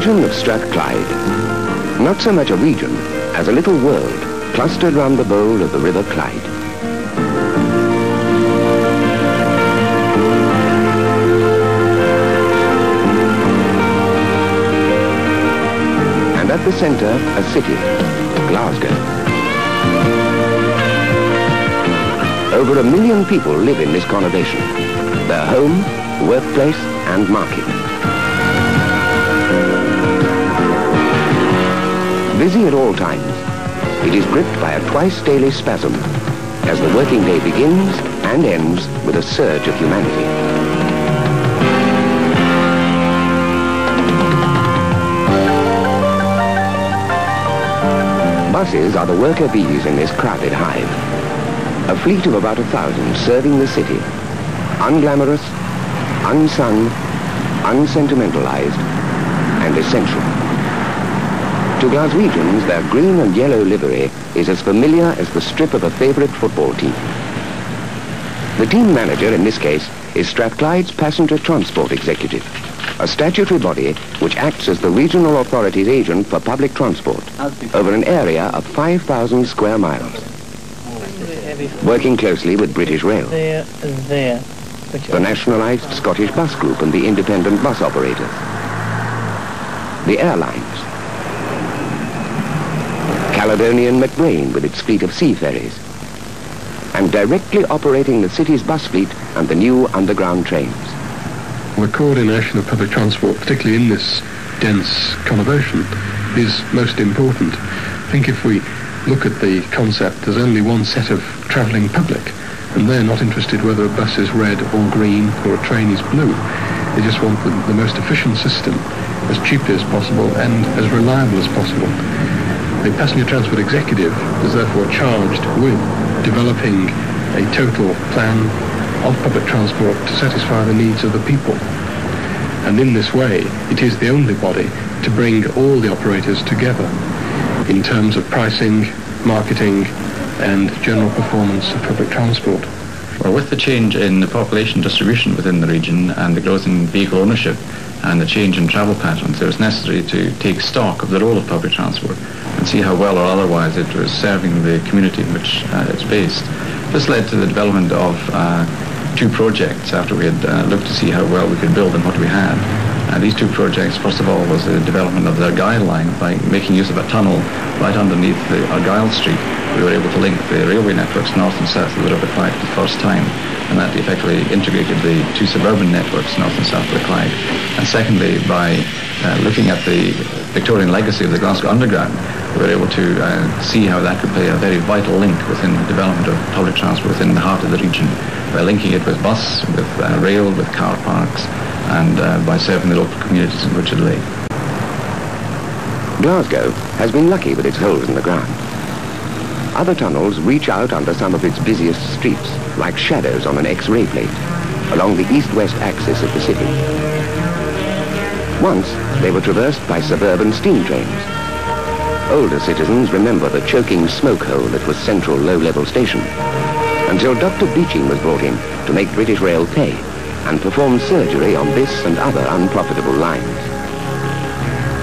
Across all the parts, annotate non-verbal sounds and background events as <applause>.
region of Strathclyde. Not so much a region as a little world clustered round the bowl of the River Clyde. And at the centre, a city, Glasgow. Over a million people live in this conurbation, their home, workplace and market. Busy at all times, it is gripped by a twice daily spasm as the working day begins and ends with a surge of humanity. Buses are the worker bees in this crowded hive. A fleet of about a thousand serving the city. Unglamorous, unsung, unsentimentalized, and essential. To Glaswegians, their green and yellow livery is as familiar as the strip of a favorite football team. The team manager in this case is Strathclyde's Passenger Transport Executive, a statutory body which acts as the regional authority's agent for public transport over an area of 5,000 square miles, working closely with British Rail. The nationalised Scottish Bus Group and the independent bus operators, the airlines, Caledonian MacBrayne with its fleet of sea ferries, and directly operating the city's bus fleet and the new underground trains. The coordination of public transport, particularly in this dense conurbation, is most important. I think if we look at the concept, there's only one set of travelling public, and they're not interested whether a bus is red or green or a train is blue. They just want the, the most efficient system, as cheaply as possible and as reliable as possible. The passenger transport executive is therefore charged with developing a total plan of public transport to satisfy the needs of the people. And in this way, it is the only body to bring all the operators together in terms of pricing, marketing, and general performance of public transport. Well, with the change in the population distribution within the region and the growth in vehicle ownership and the change in travel patterns, it was necessary to take stock of the role of public transport and see how well or otherwise it was serving the community in which uh, it's based. This led to the development of uh, two projects after we had uh, looked to see how well we could build and what we had. Uh, these two projects, first of all, was the development of the Argyle line by making use of a tunnel right underneath the Argyle Street. We were able to link the railway networks north and south of the River Clyde for the first time, and that effectively integrated the two suburban networks north and south of the Clyde. And secondly, by uh, looking at the Victorian legacy of the Glasgow Underground, we were able to uh, see how that could play a very vital link within the development of public transport within the heart of the region, by linking it with bus, with uh, rail, with car parks, and uh, by serving the local communities in which it lay. Glasgow has been lucky with its holes in the ground. Other tunnels reach out under some of its busiest streets, like shadows on an X-ray plate, along the east-west axis of the city. Once, they were traversed by suburban steam trains. Older citizens remember the choking smoke hole that was Central Low-Level Station, until Dr. Beeching was brought in to make British Rail pay and perform surgery on this and other unprofitable lines.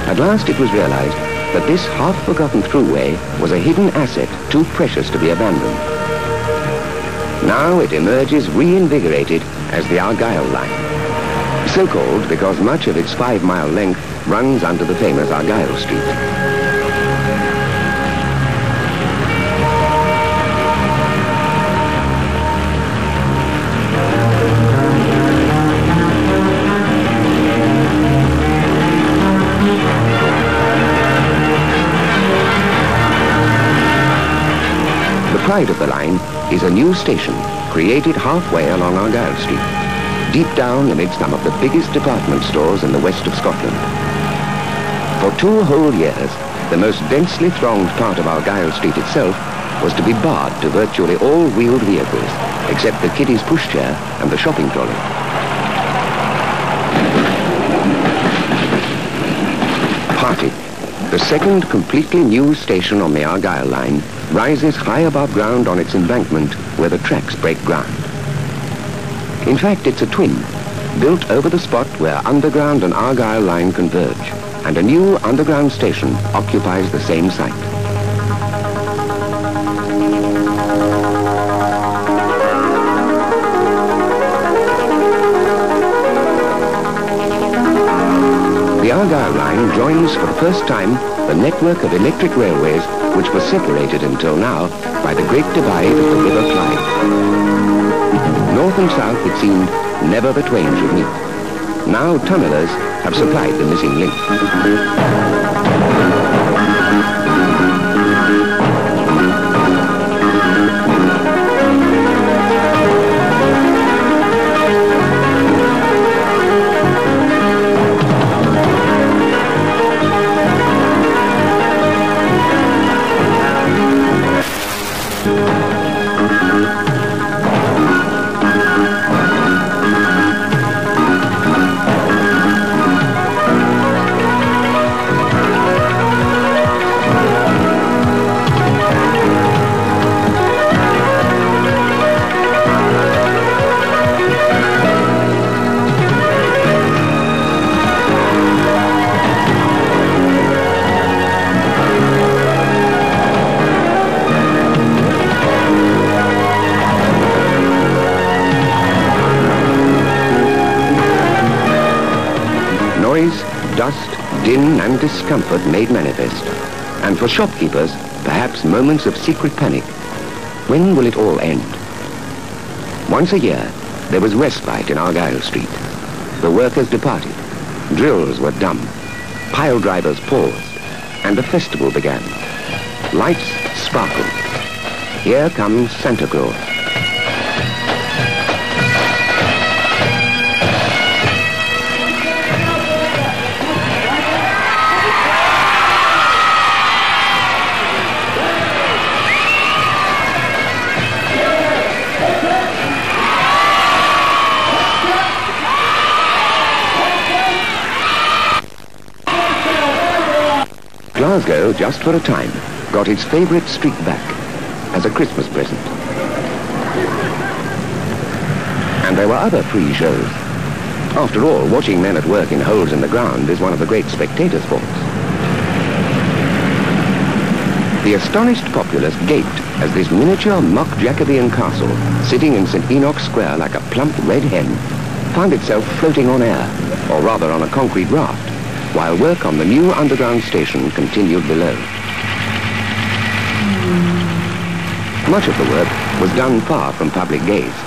At last it was realized that this half-forgotten throughway was a hidden asset too precious to be abandoned. Now it emerges reinvigorated as the Argyle Line, so-called because much of its five-mile length runs under the famous Argyle Street. Pride of the line is a new station created halfway along Argyle Street, deep down amidst some of the biggest department stores in the west of Scotland. For two whole years, the most densely thronged part of Argyle Street itself was to be barred to virtually all wheeled vehicles, except the kiddie's pushchair and the shopping trolley. Partick, the second completely new station on the Argyle line, rises high above ground on its embankment where the tracks break ground. In fact, it's a twin, built over the spot where Underground and Argyle line converge, and a new underground station occupies the same site. The Argyle line joins for the first time the network of electric railways which were separated until now by the Great Divide of the River Clyde. North and south, it seemed, never the twain should meet. Now tunnellers have supplied the missing link. Noise, dust, din and discomfort made manifest. And for shopkeepers, perhaps moments of secret panic. When will it all end? Once a year, there was respite in Argyle Street. The workers departed. Drills were dumb. Pile drivers paused. And the festival began. Lights sparkled. Here comes Santa Claus. Glasgow, just for a time, got its favourite street back as a Christmas present. And there were other free shows. After all, watching men at work in holes in the ground is one of the great spectator sports. The astonished populace gaped as this miniature mock Jacobean castle, sitting in St. Enoch's Square like a plump red hen, found itself floating on air, or rather on a concrete raft, while work on the new underground station continued below. Much of the work was done far from public gaze,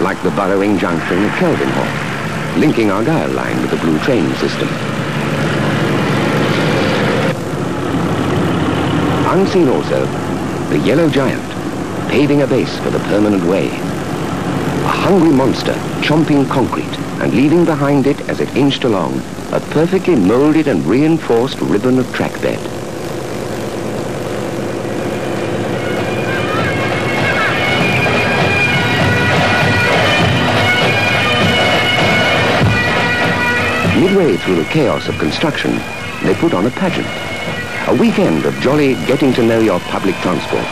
like the burrowing junction at Kelvinhall, linking Argyle line with the Blue Train system. Unseen also, the Yellow Giant, paving a base for the permanent way. A hungry monster chomping concrete and leaving behind it as it inched along a perfectly molded and reinforced ribbon of track bed. Midway through the chaos of construction, they put on a pageant. A weekend of jolly getting to know your public transport.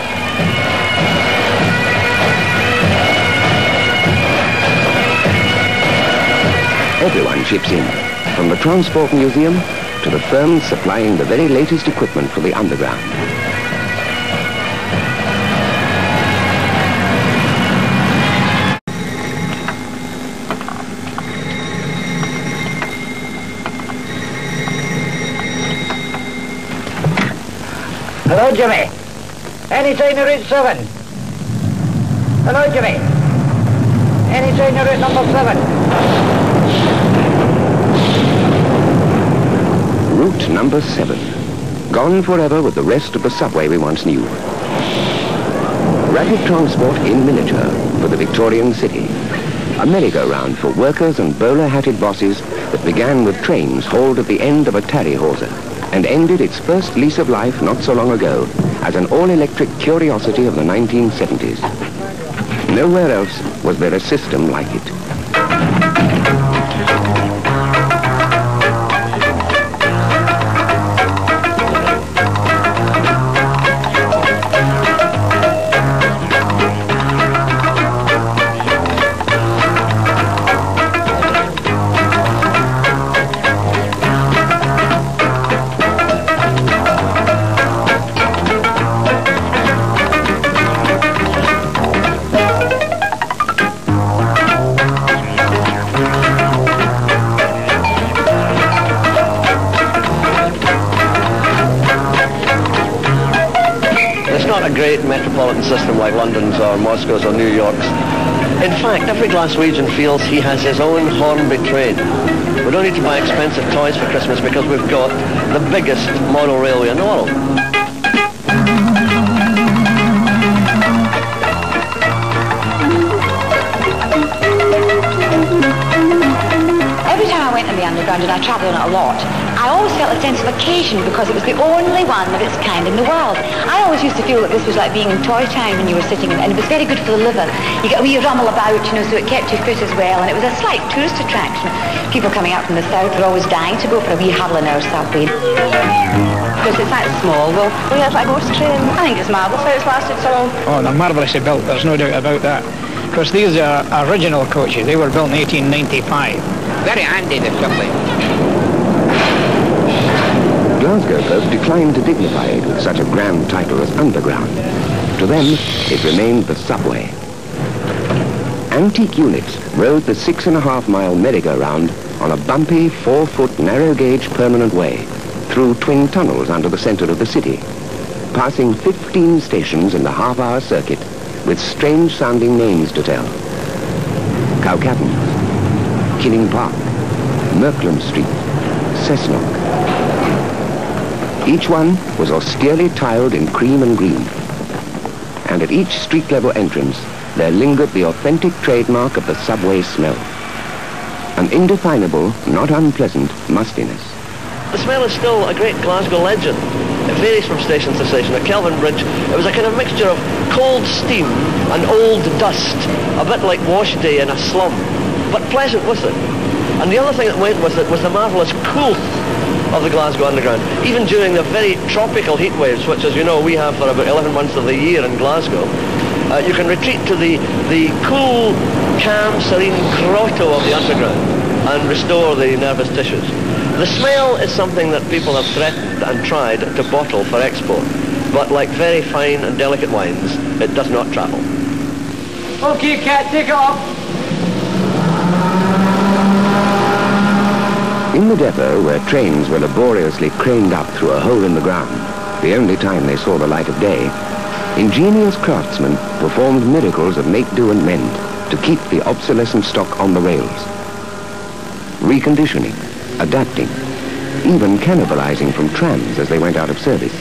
Everyone chips in, from the Transport Museum to the firms supplying the very latest equipment for the underground. Hello, Jimmy. Any train to reach seven? Hello, Jimmy. Any train to reach number seven? Route number seven. Gone forever with the rest of the subway we once knew. Rapid transport in miniature for the Victorian city. A merry-go-round for workers and bowler-hatted bosses that began with trains hauled at the end of a tarry hawser and ended its first lease of life not so long ago as an all-electric curiosity of the 1970s. Nowhere else was there a system like it. Great metropolitan system like London's or Moscow's or New York's. In fact, every Glaswegian feels he has his own Hornby train. We don't need to buy expensive toys for Christmas because we've got the biggest model railway in the world. Every time I went in the underground, and I travelled it a lot, I always felt a sense of occasion because it was the only one of its kind in the world. I always used to feel that this was like being in Toy Town when you were sitting in it, and it was very good for the liver. You get a wee rumble about, you know, so it kept you fit as well, and it was a slight tourist attraction. People coming out from the south were always dying to go for a wee huddle in our subway. Because it's that small, well, we have like a ghost train. I think it's marvellous how it's lasted so long. Oh, they're marvellously built. There's no doubt about that. Of course, these are original coaches. They were built in 1895. Very handy, the subway. Glasgow folk declined to dignify it with such a grand title as Underground. To them, it remained the subway. Antique units rode the six and a half mile merry-go-round on a bumpy, four-foot, narrow-gauge permanent way through twin tunnels under the center of the city, passing 15 stations in the half-hour circuit with strange-sounding names to tell. Cowcaddens, Kinning Park, Merkland Street, Cessnock. Each one was austerely tiled in cream and green. And at each street-level entrance, there lingered the authentic trademark of the subway smell. An indefinable, not unpleasant mustiness. The smell is still a great Glasgow legend. It varies from station to station. At Kelvin Bridge, it was a kind of mixture of cold steam and old dust, a bit like wash day in a slum, but pleasant with it. And the other thing that went with it was the marvellous coolth of the Glasgow Underground. Even during the very tropical heat waves, which as you know we have for about 11 months of the year in Glasgow, uh, you can retreat to the, the cool, calm, serene grotto of the underground and restore the nervous tissues. The smell is something that people have threatened and tried to bottle for export, but like very fine and delicate wines, it does not travel. Okay, cat, take it off. In the depot, where trains were laboriously craned up through a hole in the ground, the only time they saw the light of day, ingenious craftsmen performed miracles of make, do, and mend to keep the obsolescent stock on the rails. Reconditioning, adapting, even cannibalizing from trams as they went out of service.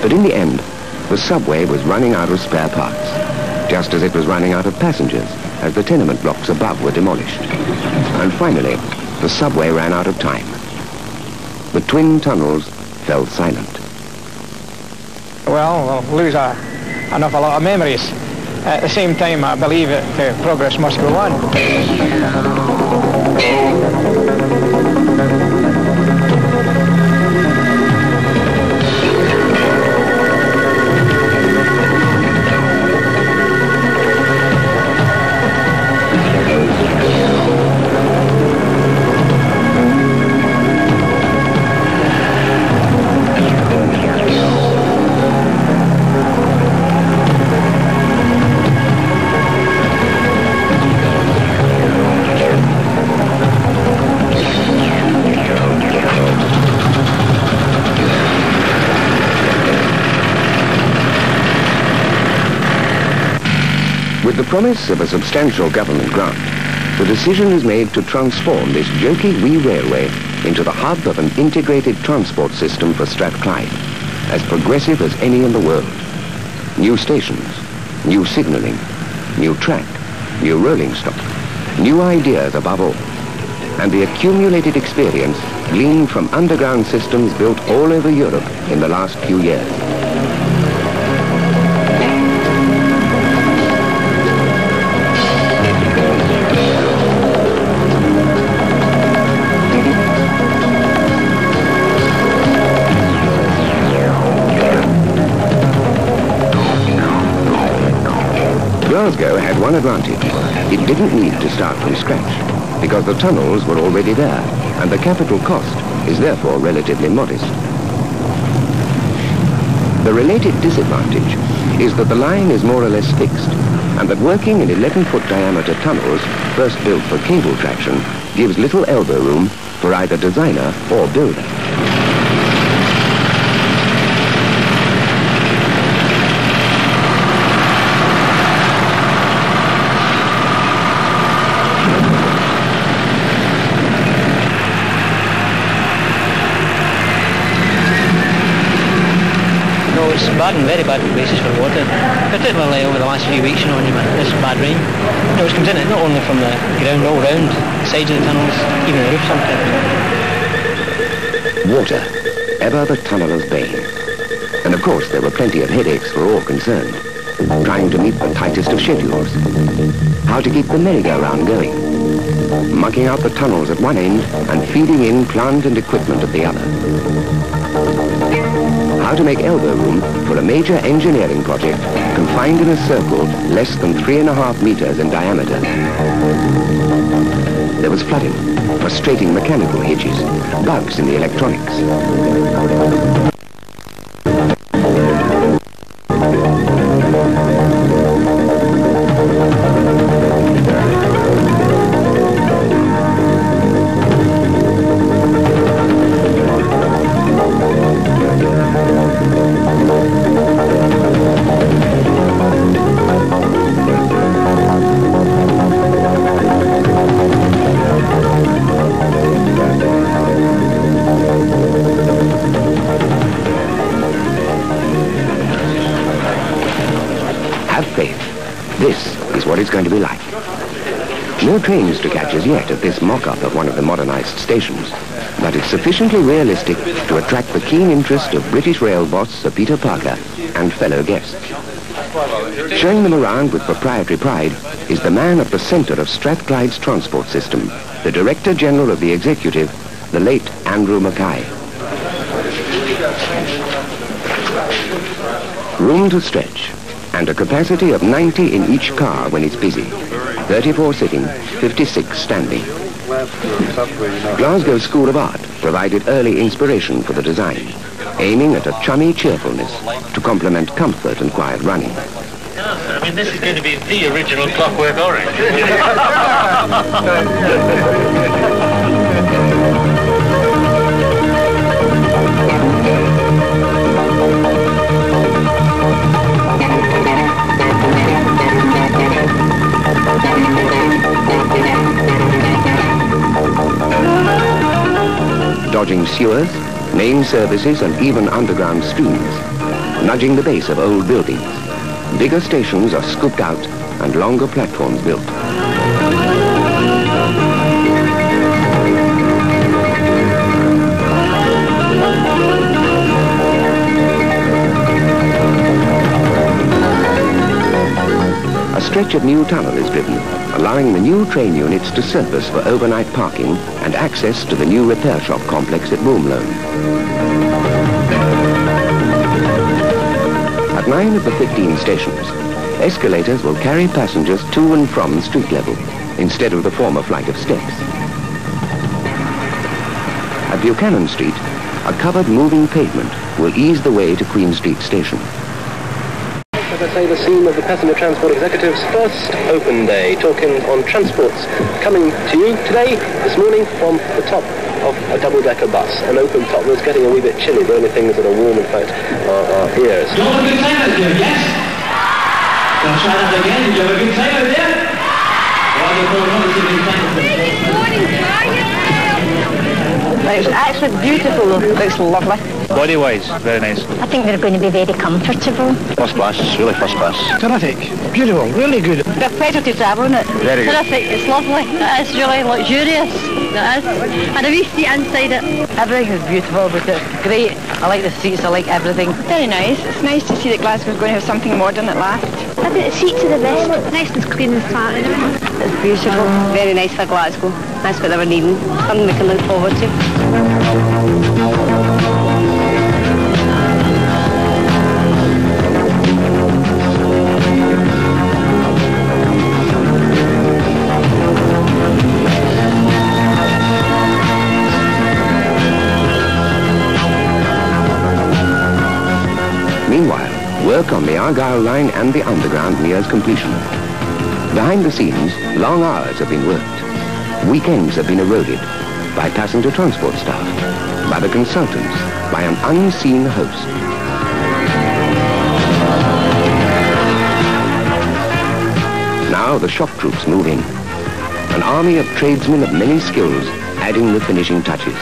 But in the end, the subway was running out of spare parts, just as it was running out of passengers as the tenement blocks above were demolished. And finally, the subway ran out of time. The twin tunnels fell silent. Well, we'll lose a, an awful lot of memories. At the same time, I believe that uh, progress must go on. The promise of a substantial government grant, the decision is made to transform this jokey wee railway into the hub of an integrated transport system for Strathclyde, as progressive as any in the world. New stations, new signalling, new track, new rolling stock, new ideas above all, and the accumulated experience gleaned from underground systems built all over Europe in the last few years. Glasgow had one advantage. It didn't need to start from scratch because the tunnels were already there and the capital cost is therefore relatively modest. The related disadvantage is that the line is more or less fixed and that working in 11-foot diameter tunnels, first built for cable traction, gives little elbow room for either designer or builder. And very bad places for water, particularly uh, over the last few weeks, you know, when you had this bad rain. You know, it comes in eh? not only from the ground all round, the sides of the tunnels, even the roof sometimes. Water, ever the tunneler's bane. And of course, there were plenty of headaches for all concerned. Trying to meet the tightest of schedules. How to keep the merry-go-round going. Mucking out the tunnels at one end and feeding in plant and equipment at the other. How to make elbow room for a major engineering project confined in a circle less than three and a half meters in diameter. There was flooding, frustrating mechanical hitches, bugs in the electronics. Going to be like. No trains to catch as yet at this mock-up of one of the modernized stations, but it's sufficiently realistic to attract the keen interest of British rail boss Sir Peter Parker and fellow guests. Showing them around with proprietary pride is the man at the center of Strathclyde's transport system, the Director General of the Executive, the late Andrew Mackay. Room to stretch, and a capacity of 90 in each car when it's busy. 34 sitting, 56 standing. Glasgow School of Art provided early inspiration for the design, aiming at a chummy cheerfulness to complement comfort and quiet running. I mean, this is going to be the original Clockwork Orange. <laughs> dodging sewers, main services and even underground streams, nudging the base of old buildings. Bigger stations are scooped out and longer platforms built. Stretch of new tunnel is driven, allowing the new train units to surface for overnight parking and access to the new repair shop complex at Broomloan. At nine of the 15 stations, escalators will carry passengers to and from street level instead of the former flight of steps. At Buchanan Street, a covered moving pavement will ease the way to Queen Street Station. As I say, the scene of the Passenger Transport Executive's first open day, talking on transports, coming to you today, this morning, from the top of a double-decker bus, an open top that's getting a wee bit chilly. The only things that are warm, in fact, are our ears. You have a good time out there, yes? Gonna try that again. Did you have a good time out there? Wonderful, wonderful, wonderful. It's actually beautiful. Looks lovely. Body-wise, very nice. I think they're going to be very comfortable. First class, really first class. Terrific. Beautiful. Really good. It's a pleasure to travel in it. Very good. Terrific. It's lovely. It's really luxurious. It is. And a wee seat inside it. Everything is beautiful, but it's great. I like the seats. I like everything. Very nice. It's nice to see that Glasgow's going to have something modern at last. I think the seats are the best. Nice and clean and flat. It's beautiful. Very nice for Glasgow. That's what they were needing. Something we can look forward to. Work on the Argyle line and the Underground nears completion. Behind the scenes, long hours have been worked. Weekends have been eroded by passenger transport staff, by the consultants, by an unseen host. Now the shop troops move in. An army of tradesmen of many skills adding the finishing touches.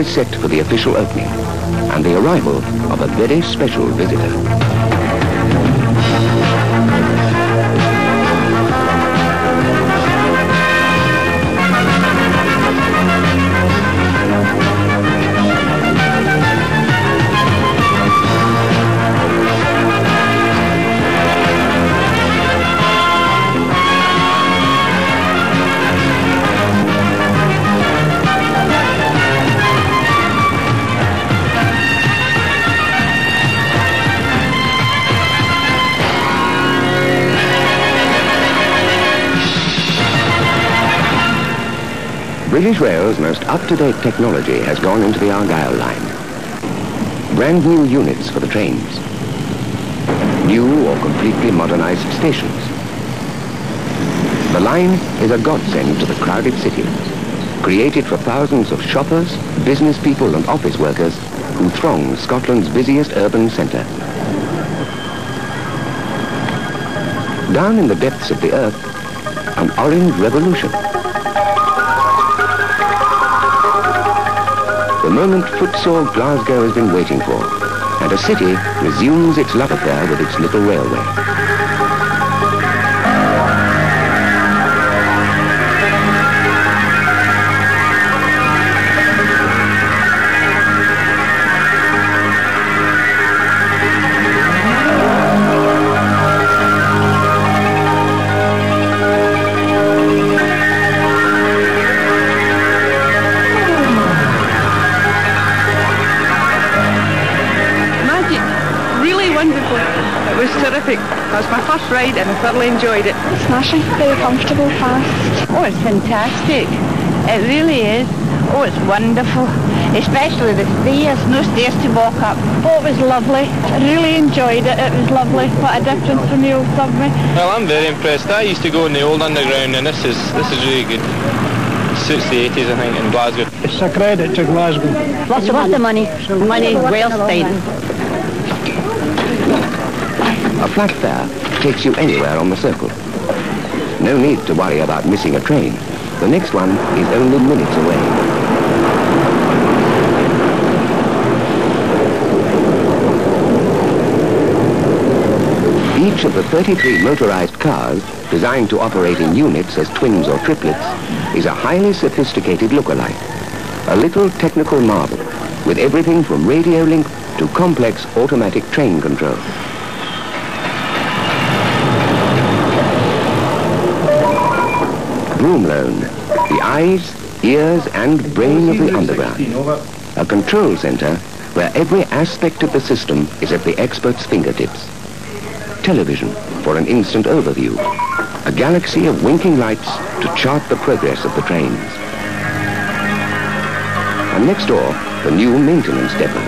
Is set for the official opening and the arrival of a very special visitor. British Rail's most up-to-date technology has gone into the Argyle line. Brand new units for the trains. New or completely modernized stations. The line is a godsend to the crowded city, created for thousands of shoppers, business people and office workers who throng Scotland's busiest urban centre. Down in the depths of the earth, an orange revolution. The moment footsore Glasgow has been waiting for, and a city resumes its love affair with its little railway. And I thoroughly enjoyed it. It's Smashing. Very comfortable, fast. Oh, it's fantastic. It really is. Oh, it's wonderful. Especially the stairs. No stairs to walk up. Oh, it was lovely. I really enjoyed it. It was lovely. What a difference from the old subway. Well, I'm very impressed. I used to go in the old underground, and this is this is really good. Suits the 80s, I think, in Glasgow. It's a credit to Glasgow. Lots of lots of money. Money well spent. A flat fare takes you anywhere on the circle. No need to worry about missing a train. The next one is only minutes away. Each of the 33 motorized cars, designed to operate in units as twins or triplets, is a highly sophisticated look-alike, A little technical marvel, with everything from radio link to complex automatic train control. Broomloan, the eyes, ears and brain of the underground. A control center where every aspect of the system is at the expert's fingertips. Television for an instant overview. A galaxy of winking lights to chart the progress of the trains. And next door, the new maintenance depot.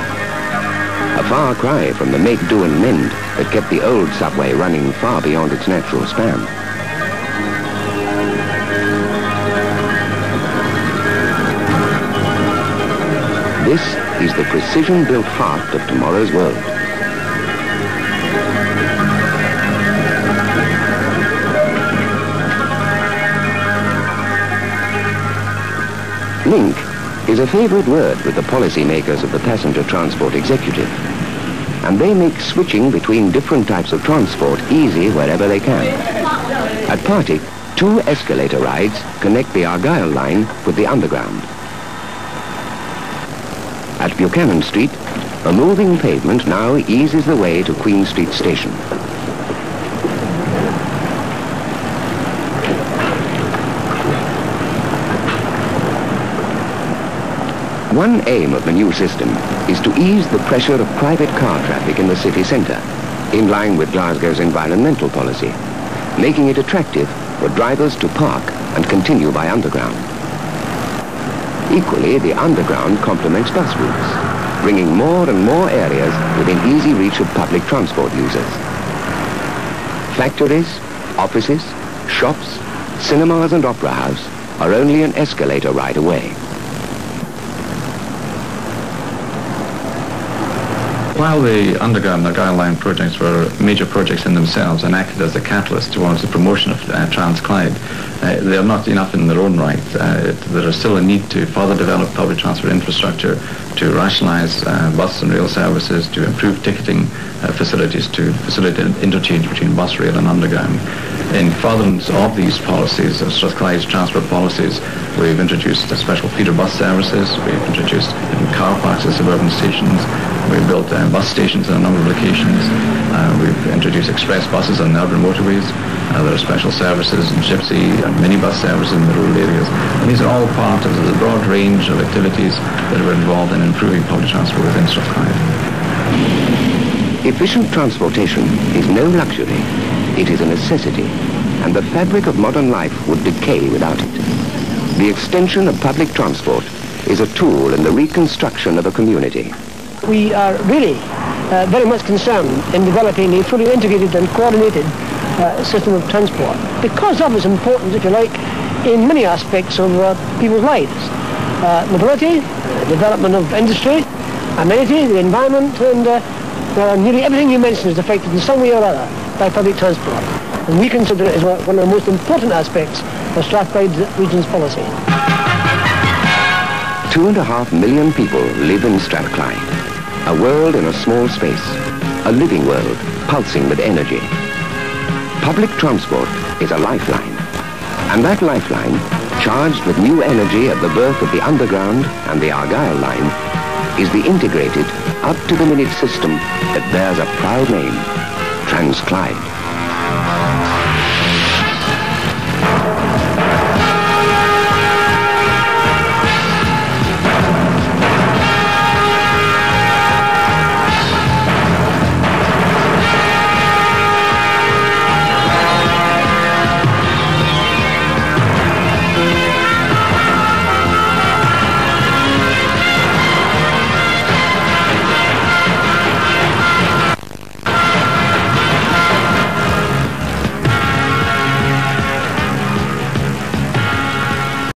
A far cry from the make, do and mend that kept the old subway running far beyond its natural span. This is the precision-built heart of tomorrow's world. Link is a favorite word with the policymakers of the passenger transport executive. And they make switching between different types of transport easy wherever they can. At Partick, two escalator rides connect the Argyle line with the underground. At Buchanan Street, a moving pavement now eases the way to Queen Street Station. One aim of the new system is to ease the pressure of private car traffic in the city centre, in line with Glasgow's environmental policy, making it attractive for drivers to park and continue by underground. Equally, the underground complements bus routes, bringing more and more areas within easy reach of public transport users. Factories, offices, shops, cinemas and opera house are only an escalator ride away. While the Underground and Line projects were major projects in themselves and acted as a catalyst towards the promotion of uh, Trans-Clyde, uh, they are not enough in their own right. Uh, there is still a need to further develop public transport infrastructure, to rationalise uh, bus and rail services, to improve ticketing uh, facilities, to facilitate interchange between bus, rail and underground. In furtherance of these policies, of Strathclyde's transport policies, we've introduced special feeder bus services, we've introduced car parks at suburban stations, we've built uh, bus stations in a number of locations, uh, we've introduced express buses on the urban motorways, uh, there are special services in Shipsy and minibus services in the rural areas. And these are all part of the broad range of activities that are involved in improving public transport within Strathclyde. Efficient transportation is no luxury. It is a necessity, and the fabric of modern life would decay without it. The extension of public transport is a tool in the reconstruction of a community. We are really uh, very much concerned in developing a fully integrated and coordinated uh, system of transport because of its importance, if you like, in many aspects of uh, people's lives. Uh, mobility, development of industry, amenity, the environment, and uh, nearly everything you mentioned is affected in some way or other by public transport. And we consider it as one of the most important aspects of Strathclyde region's policy. Two and a half million people live in Strathclyde. A world in a small space. A living world, pulsing with energy. Public transport is a lifeline. And that lifeline, charged with new energy at the birth of the Underground and the Argyle Line, is the integrated, up-to-the-minute system that bears a proud name, Trans-Clyde.